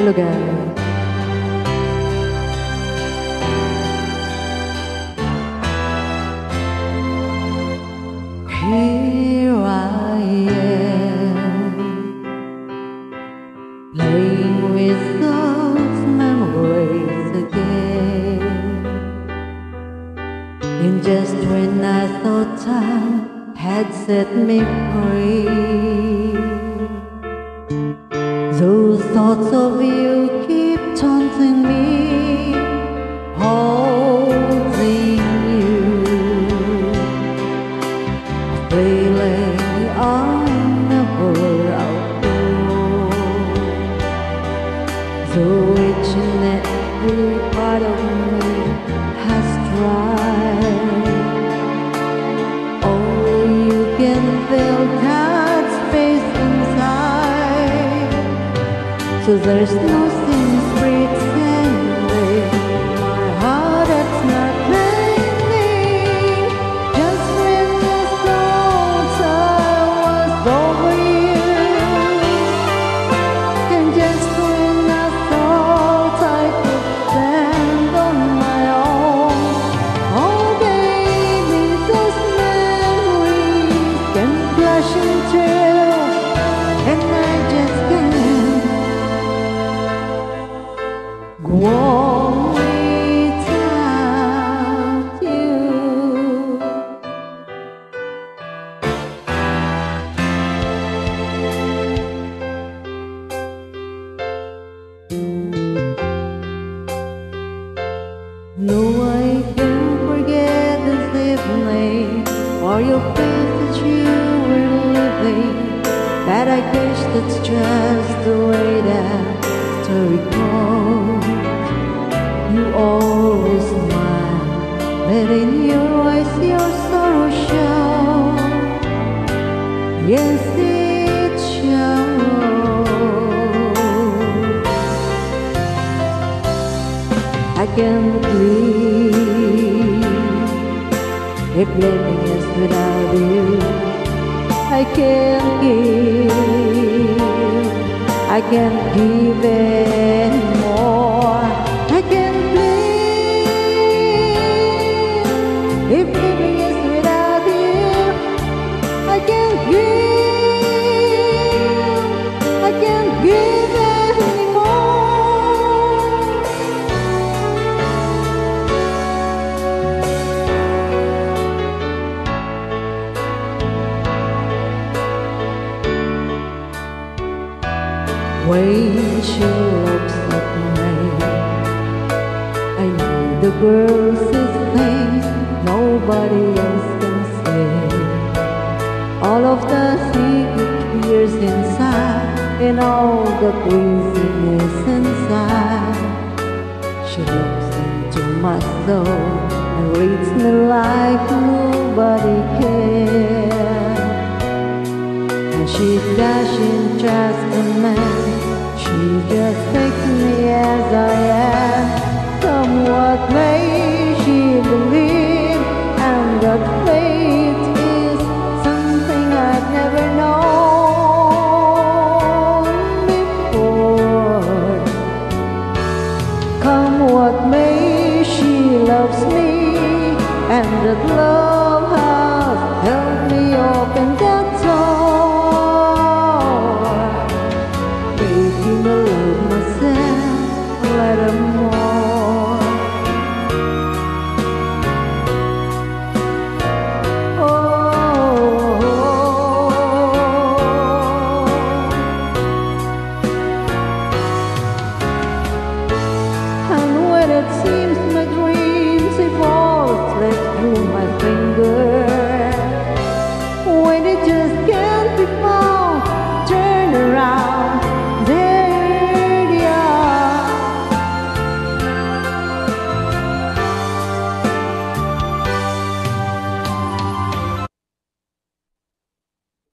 Guys. Here I am, playing with those memories again. And just when I thought time had set me free, thoughts of you keep taunting me, holding you, feeling I never outgrow. Though each and every part of me So there's no sense or your face that you were living. But I guess that's just the way that story goes. You always smile, but in your eyes your sorrow shows. Yes, it shows. I can't believe is without you. I can't give, I can't give anymore. When she looks at me, I know the girl sees things nobody else can see. All of the secret fears inside, and all the craziness inside. She looks into my soul and reads me like nobody can. And she doesn't trust a man. Just me as I am. May, she and fate is something I've never known before. Come what may, she loves me, and that love.